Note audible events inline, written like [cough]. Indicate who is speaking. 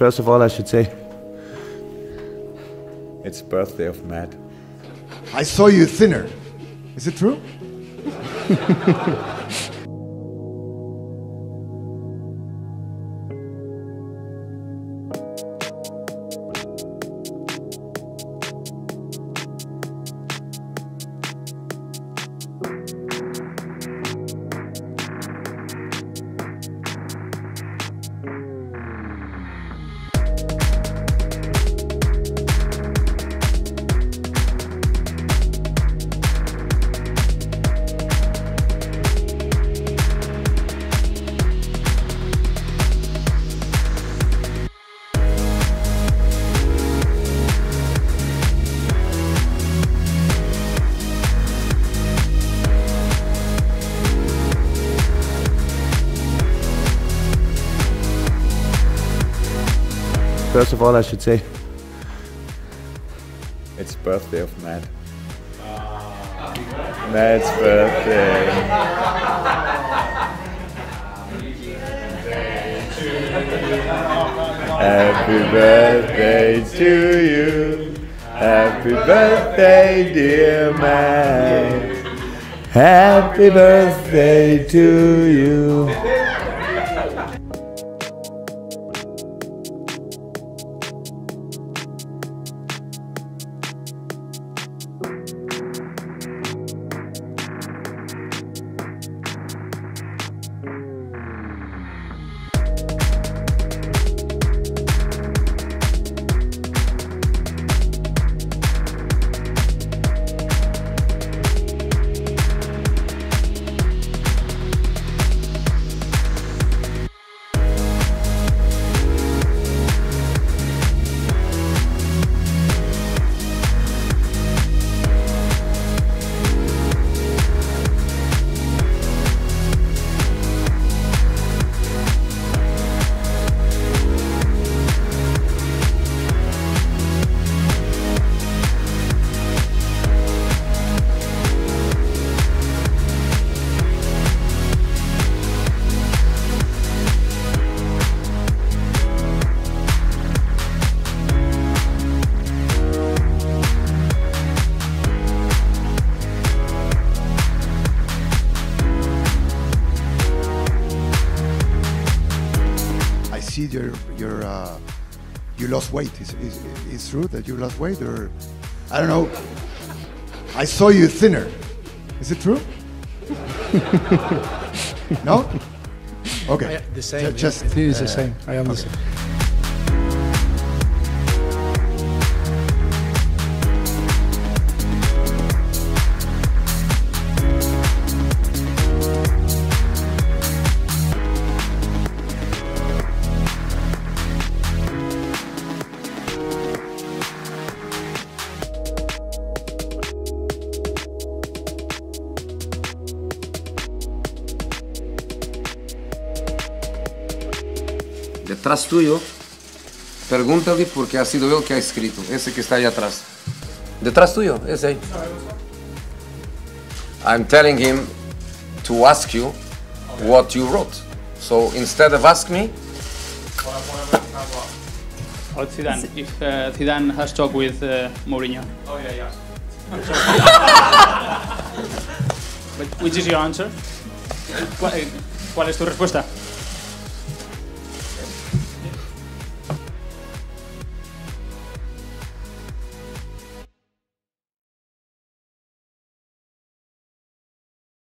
Speaker 1: First of all, I should say it's birthday of Matt.
Speaker 2: I saw you thinner. Is it true? [laughs]
Speaker 1: First of all, I should say it's birthday of Matt. Matt's birthday. Happy birthday to you. Happy birthday, dear Matt. Happy birthday to you. See your your uh, you lost weight. Is, is is true that you lost weight, or I don't know. I saw you thinner. Is it true? [laughs] no. Okay.
Speaker 3: The same.
Speaker 2: Ju- Just
Speaker 3: it is
Speaker 2: uh,
Speaker 3: the same. I am the same.
Speaker 4: Detrás tuyo, pregúntale porque ha sido él que ha escrito, ese que está ahí atrás. Detrás tuyo, ese ahí. I'm telling him to ask you what you wrote. So instead of ask me,
Speaker 5: About Zidane, if uh, Zidane has talked with uh, Mourinho.
Speaker 6: Oh yeah, yeah. [laughs]
Speaker 5: But which is your answer? ¿Cuál, cuál es tu respuesta?